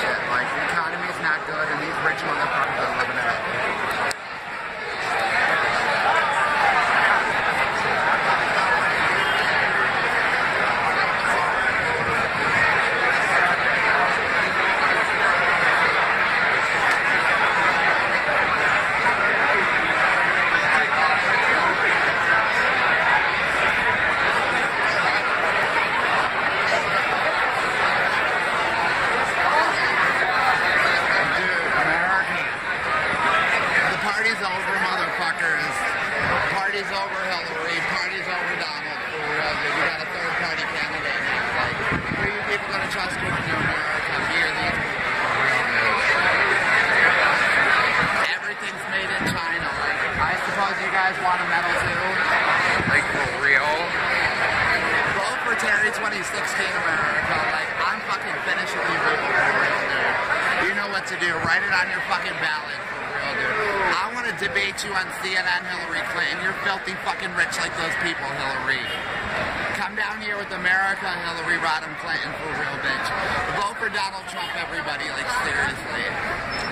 shit. Like, the economy is not good, and these rich motherfuckers party's over, motherfuckers. Party's over Hillary. Party's over Donald. We got a third party candidate. Like, who are you people going to trust with in America? Here, the. Everything's made in China. Like, I suppose you guys want a medal too? Like, for real? Vote for Terry 2016 America. Like, I'm fucking finished with you people for real, dude. You know what to do. Write it on your fucking ballot for real, dude. Debate you on CNN, Hillary Clinton. You're filthy fucking rich like those people, Hillary. Come down here with America, Hillary Rodham Clinton, for real, bitch. Vote for Donald Trump, everybody. Like, seriously.